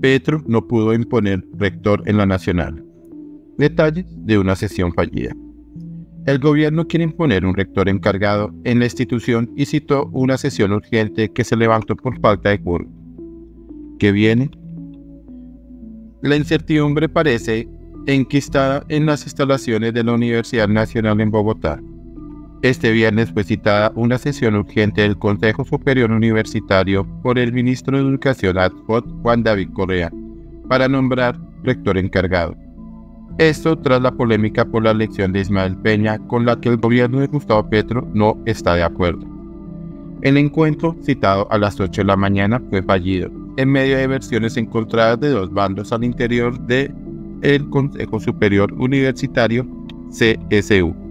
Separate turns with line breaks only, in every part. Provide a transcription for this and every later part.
Petro no pudo imponer rector en la Nacional. Detalles de una sesión fallida. El gobierno quiere imponer un rector encargado en la institución y citó una sesión urgente que se levantó por falta de quórum. ¿Qué viene? La incertidumbre parece enquistada en las instalaciones de la Universidad Nacional en Bogotá. Este viernes fue citada una sesión urgente del Consejo Superior Universitario por el ministro de Educación Adjot Juan David Correa para nombrar rector encargado. Esto tras la polémica por la elección de Ismael Peña con la que el gobierno de Gustavo Petro no está de acuerdo. El encuentro, citado a las 8 de la mañana, fue fallido, en medio de versiones encontradas de dos bandos al interior del el Consejo Superior Universitario CSU.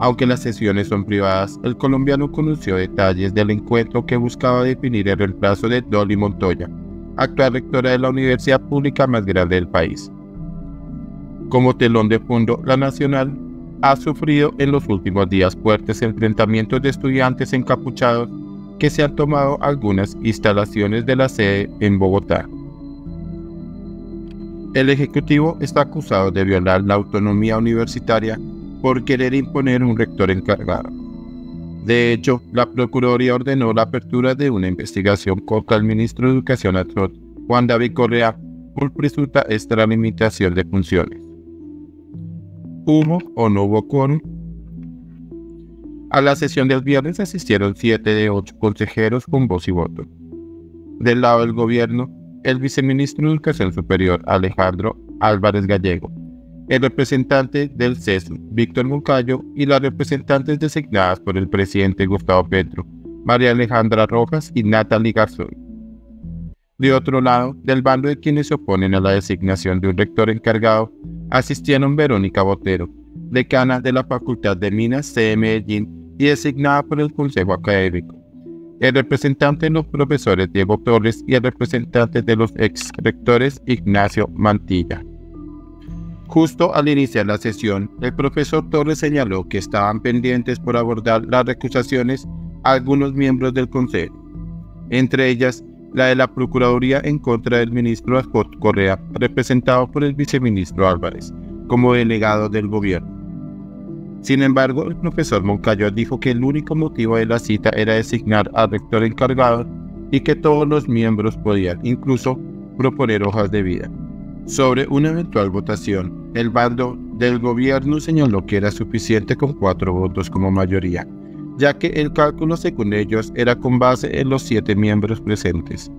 Aunque las sesiones son privadas, el colombiano conoció detalles del encuentro que buscaba definir el reemplazo de Dolly Montoya, actual rectora de la universidad pública más grande del país. Como telón de fondo, la Nacional ha sufrido en los últimos días fuertes enfrentamientos de estudiantes encapuchados que se han tomado algunas instalaciones de la sede en Bogotá. El Ejecutivo está acusado de violar la autonomía universitaria por querer imponer un rector encargado. De hecho, la Procuraduría ordenó la apertura de una investigación contra el ministro de Educación actual, Juan David Correa, por presunta extralimitación de funciones. ¿Hubo o no hubo quórum? A la sesión del viernes asistieron siete de ocho consejeros con voz y voto. Del lado del gobierno, el viceministro de Educación Superior Alejandro Álvarez Gallego, el representante del CES, Víctor Moncayo, y las representantes designadas por el presidente Gustavo Petro, María Alejandra Rojas y Natalie Garzón. De otro lado, del bando de quienes se oponen a la designación de un rector encargado, asistieron Verónica Botero, decana de la Facultad de Minas de Medellín y designada por el Consejo Académico, el representante de los profesores Diego Torres y el representante de los ex rectores Ignacio Mantilla. Justo al iniciar la sesión, el profesor Torres señaló que estaban pendientes por abordar las recusaciones a algunos miembros del Consejo, entre ellas la de la Procuraduría en contra del ministro Ascot Correa, representado por el viceministro Álvarez, como delegado del gobierno. Sin embargo, el profesor Moncayo dijo que el único motivo de la cita era designar al rector encargado y que todos los miembros podían incluso proponer hojas de vida. Sobre una eventual votación, el bando del gobierno señaló que era suficiente con cuatro votos como mayoría, ya que el cálculo según ellos era con base en los siete miembros presentes.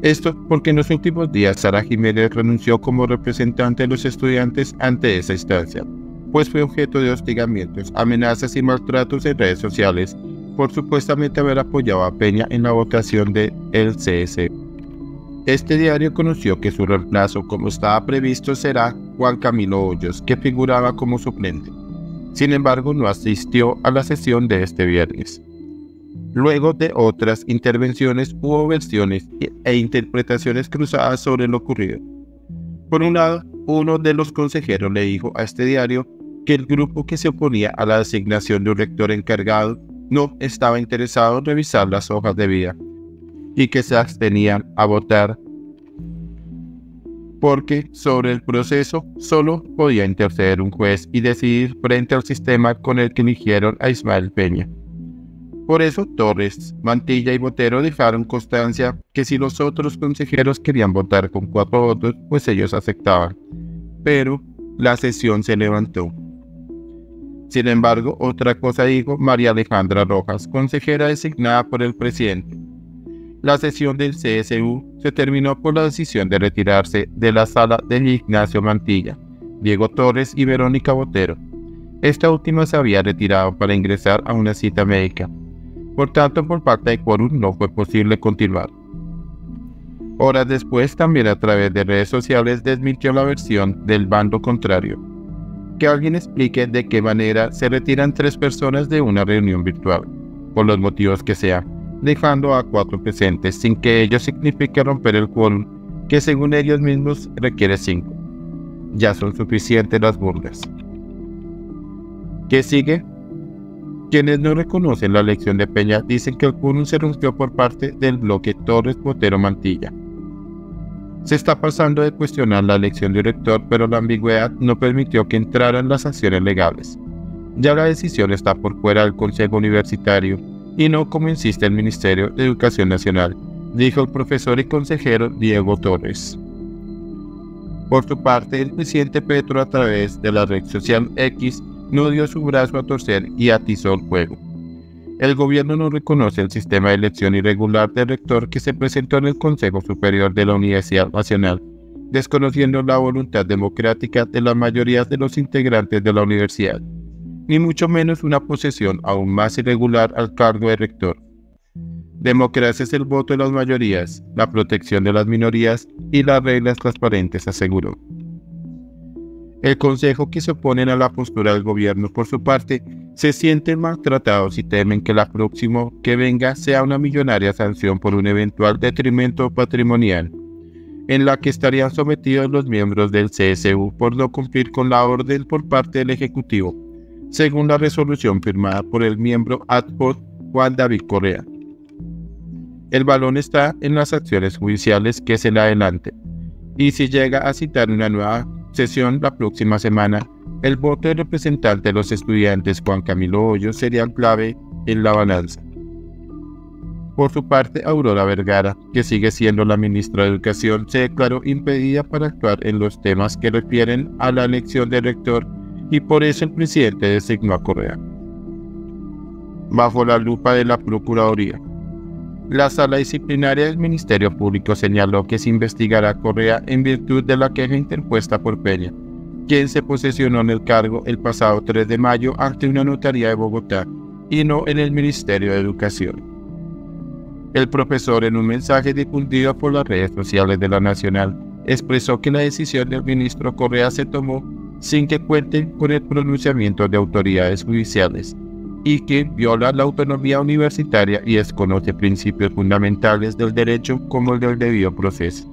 Esto porque en los últimos días Sara Jiménez renunció como representante de los estudiantes ante esa instancia, pues fue objeto de hostigamientos, amenazas y maltratos en redes sociales por supuestamente haber apoyado a Peña en la votación de el CS. Este diario conoció que su reemplazo, como estaba previsto, será Juan Camilo Hoyos, que figuraba como suplente. Sin embargo, no asistió a la sesión de este viernes. Luego de otras intervenciones hubo versiones e interpretaciones cruzadas sobre lo ocurrido. Por un lado, uno de los consejeros le dijo a este diario que el grupo que se oponía a la designación de un rector encargado no estaba interesado en revisar las hojas de vida y que se abstenían a votar porque sobre el proceso solo podía interceder un juez y decidir frente al sistema con el que eligieron a Ismael Peña. Por eso Torres, Mantilla y Botero dejaron constancia que si los otros consejeros querían votar con cuatro votos, pues ellos aceptaban. Pero la sesión se levantó. Sin embargo, otra cosa dijo María Alejandra Rojas, consejera designada por el presidente. La sesión del CSU se terminó por la decisión de retirarse de la sala de Ignacio Mantilla, Diego Torres y Verónica Botero. Esta última se había retirado para ingresar a una cita médica. Por tanto, por parte de quórum no fue posible continuar. Horas después, también a través de redes sociales, desmintió la versión del bando contrario. Que alguien explique de qué manera se retiran tres personas de una reunión virtual, por los motivos que sean dejando a cuatro presentes sin que ello signifique romper el quórum, que según ellos mismos requiere cinco. Ya son suficientes las burlas. ¿Qué sigue? Quienes no reconocen la elección de Peña dicen que el quórum se rompió por parte del bloque Torres Botero Mantilla. Se está pasando de cuestionar la elección de rector, pero la ambigüedad no permitió que entraran las acciones legales. Ya la decisión está por fuera del Consejo Universitario y no como insiste el Ministerio de Educación Nacional, dijo el profesor y consejero Diego Torres. Por su parte, el presidente Petro a través de la red social X no dio su brazo a torcer y atizó el juego. El gobierno no reconoce el sistema de elección irregular de rector que se presentó en el Consejo Superior de la Universidad Nacional, desconociendo la voluntad democrática de la mayoría de los integrantes de la universidad, ni mucho menos una posesión aún más irregular al cargo de rector. Democracia es el voto de las mayorías, la protección de las minorías y las reglas transparentes, aseguró. El Consejo que se oponen a la postura del gobierno, por su parte, se sienten maltratados y temen que la próxima que venga sea una millonaria sanción por un eventual detrimento patrimonial, en la que estarían sometidos los miembros del CSU por no cumplir con la orden por parte del Ejecutivo, según la resolución firmada por el miembro ad hoc Juan David Correa. El balón está en las acciones judiciales que se le adelanten, y si llega a citar una nueva sesión la próxima semana, el voto del representante de los estudiantes Juan Camilo Hoyos sería clave en la balanza. Por su parte, Aurora Vergara, que sigue siendo la ministra de Educación, se declaró impedida para actuar en los temas que refieren a la elección de rector y por eso el presidente designó a Correa. Bajo la lupa de la Procuraduría, la sala disciplinaria del Ministerio Público señaló que se investigará a Correa en virtud de la queja interpuesta por Peña, quien se posesionó en el cargo el pasado 3 de mayo ante una notaría de Bogotá y no en el Ministerio de Educación. El profesor en un mensaje difundido por las redes sociales de la Nacional expresó que la decisión del ministro Correa se tomó sin que cuenten con el pronunciamiento de autoridades judiciales y que viola la autonomía universitaria y desconoce principios fundamentales del derecho como el del debido proceso.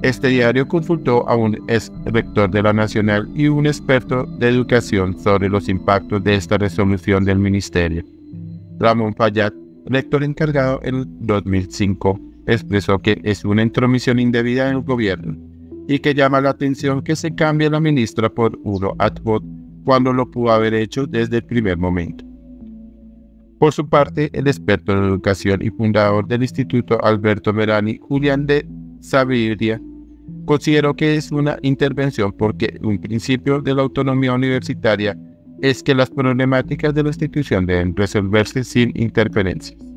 Este diario consultó a un ex rector de la Nacional y un experto de educación sobre los impactos de esta resolución del ministerio. Ramón Fayad, rector encargado en 2005, expresó que es una intromisión indebida en el gobierno y que llama la atención que se cambie la ministra por uno ad hoc cuando lo pudo haber hecho desde el primer momento. Por su parte, el experto en educación y fundador del Instituto Alberto Merani, Julián de Sabiria, consideró que es una intervención porque un principio de la autonomía universitaria es que las problemáticas de la institución deben resolverse sin interferencias.